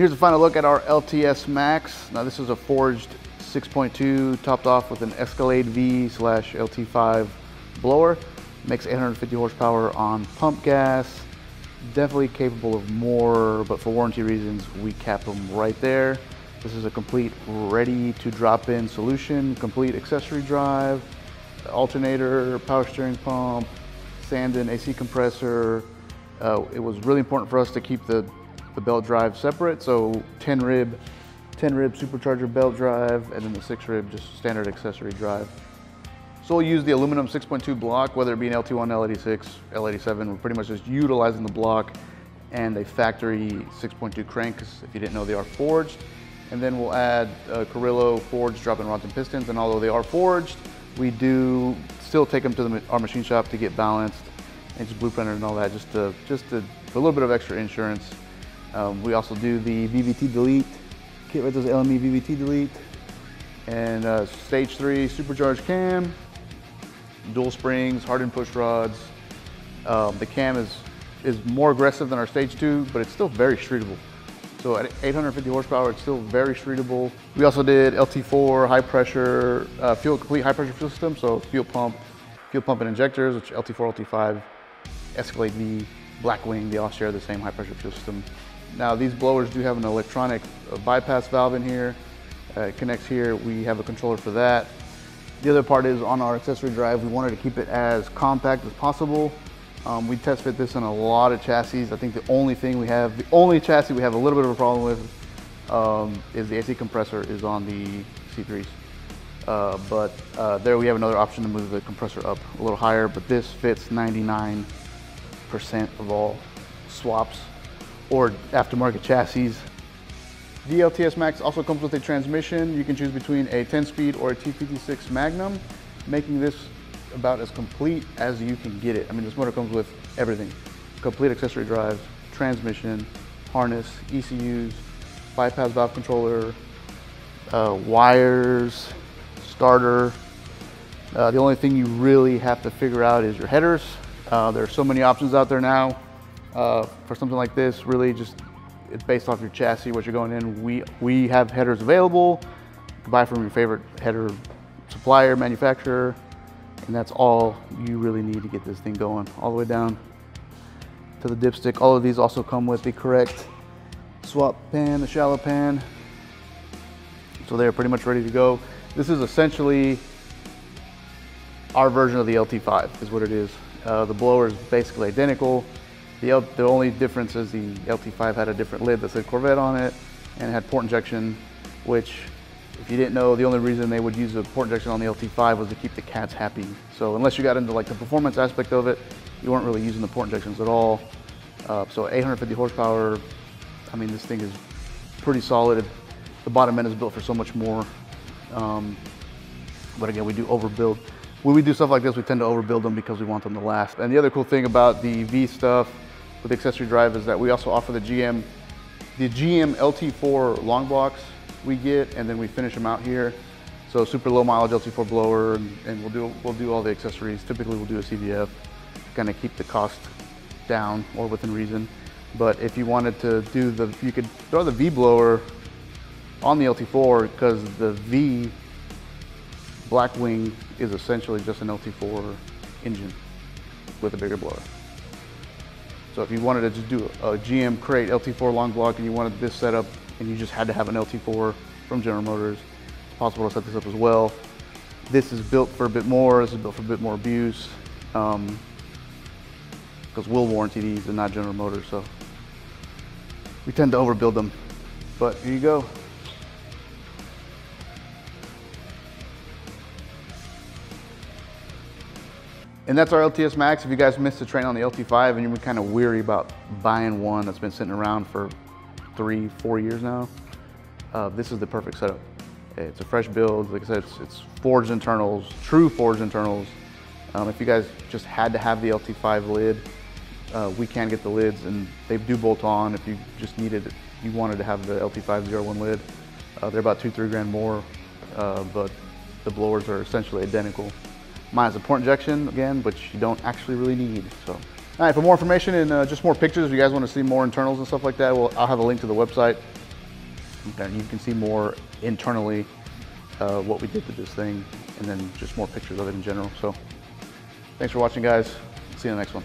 Here's a final look at our LTS Max. Now this is a forged 6.2 topped off with an Escalade V slash LT5 blower. Makes 850 horsepower on pump gas. Definitely capable of more, but for warranty reasons, we cap them right there. This is a complete ready to drop in solution, complete accessory drive, alternator, power steering pump, Sanden AC compressor. Uh, it was really important for us to keep the, the belt drive separate. So 10 rib, 10 rib supercharger belt drive, and then the six rib just standard accessory drive. So we'll use the aluminum 6.2 block, whether it be an LT1, L86, L87, we're pretty much just utilizing the block and a factory 6.2 crank, because if you didn't know, they are forged. And then we'll add uh, Carrillo forged drop-in rods and pistons, and although they are forged, we do still take them to the, our machine shop to get balanced and just blueprinted and all that, just to, just to, for a little bit of extra insurance. Um, we also do the VVT delete, kit right, those LME VVT delete, and uh, stage three supercharged cam, dual springs, hardened push rods. Um, the cam is, is more aggressive than our stage two, but it's still very streetable. So at 850 horsepower, it's still very streetable. We also did LT4 high pressure, uh, fuel, complete high pressure fuel system. So fuel pump, fuel pump and injectors, which LT4, LT5, Escalade V, Blackwing, all share the same high pressure fuel system. Now these blowers do have an electronic uh, bypass valve in here. Uh, it connects here, we have a controller for that. The other part is on our accessory drive, we wanted to keep it as compact as possible. Um, we test fit this in a lot of chassis. I think the only thing we have, the only chassis we have a little bit of a problem with um, is the AC compressor is on the C3s. Uh, but uh, there we have another option to move the compressor up a little higher, but this fits 99% of all swaps or aftermarket chassis. The LTS Max also comes with a transmission. You can choose between a 10-speed or a T56 Magnum, making this about as complete as you can get it. I mean, this motor comes with everything. Complete accessory drive, transmission, harness, ECUs, bypass valve controller, uh, wires, starter. Uh, the only thing you really have to figure out is your headers. Uh, there are so many options out there now. Uh, for something like this, really just it's based off your chassis, what you're going in. We, we have headers available. You can buy from your favorite header supplier, manufacturer, and that's all you really need to get this thing going. All the way down to the dipstick. All of these also come with the correct swap pan, the shallow pan. So they're pretty much ready to go. This is essentially our version of the LT5 is what it is. Uh, the blower is basically identical. The, the only difference is the LT5 had a different lid that said Corvette on it and it had port injection, which if you didn't know, the only reason they would use a port injection on the LT5 was to keep the cats happy. So unless you got into like the performance aspect of it, you weren't really using the port injections at all. Uh, so 850 horsepower, I mean, this thing is pretty solid. The bottom end is built for so much more. Um, but again, we do overbuild. When we do stuff like this, we tend to overbuild them because we want them to last. And the other cool thing about the V stuff with accessory drive is that we also offer the GM, the GM LT4 long blocks we get, and then we finish them out here. So super low mileage LT4 blower, and, and we'll do we'll do all the accessories. Typically, we'll do a CVF, kind of keep the cost down or within reason. But if you wanted to do the, you could throw the V blower on the LT4 because the V Blackwing is essentially just an LT4 engine with a bigger blower. So if you wanted to just do a GM crate LT4 long block and you wanted this setup and you just had to have an LT4 from General Motors, it's possible to set this up as well. This is built for a bit more, this is built for a bit more abuse. Um, because we'll warranty these and not General Motors, so we tend to overbuild them. But here you go. And that's our LTS Max. If you guys missed the train on the LT5 and you're kind of weary about buying one that's been sitting around for three, four years now, uh, this is the perfect setup. It's a fresh build. Like I said, it's, it's forged internals, true forged internals. Um, if you guys just had to have the LT5 lid, uh, we can get the lids and they do bolt on if you just needed, you wanted to have the LT501 lid. Uh, they're about two, three grand more, uh, but the blowers are essentially identical. Mine is a port injection again, which you don't actually really need. So, all right, for more information and uh, just more pictures, if you guys want to see more internals and stuff like that, well, I'll have a link to the website And you can see more internally uh, what we did to this thing, and then just more pictures of it in general. So thanks for watching, guys. See you in the next one.